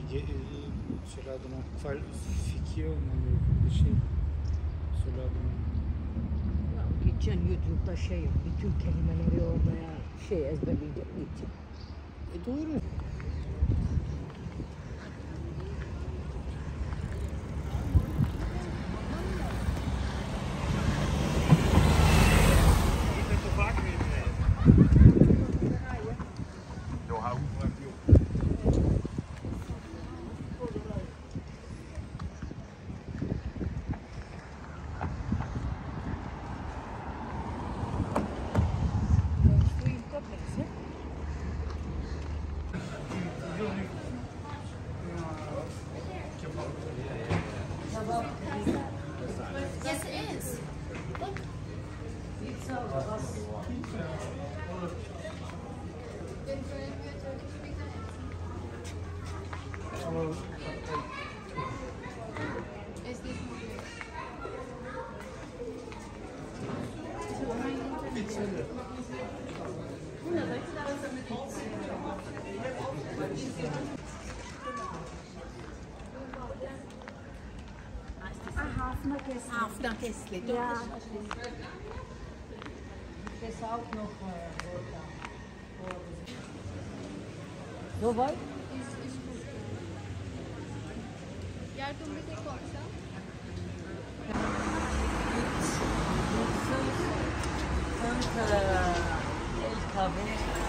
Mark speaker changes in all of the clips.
Speaker 1: e, söyle adını kval fikir mi bir şey? Söyle adını.
Speaker 2: Ya Geçen YouTube'da şey. Bütün kelimeleri orada ya şey ezberleyecek
Speaker 1: e doğru
Speaker 3: Is this
Speaker 2: Hafta kesli.
Speaker 3: Ja.
Speaker 2: South no दो भाई?
Speaker 3: यार तुम भी देखो सा كنت الكافيه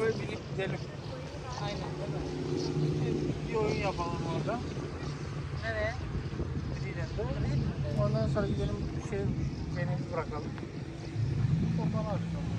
Speaker 1: Ve binip gidelim. Aynen Bir oyun yapalım orada. Triden'de. Ondan sonra gidelim şey beni bırakalım. Akşam.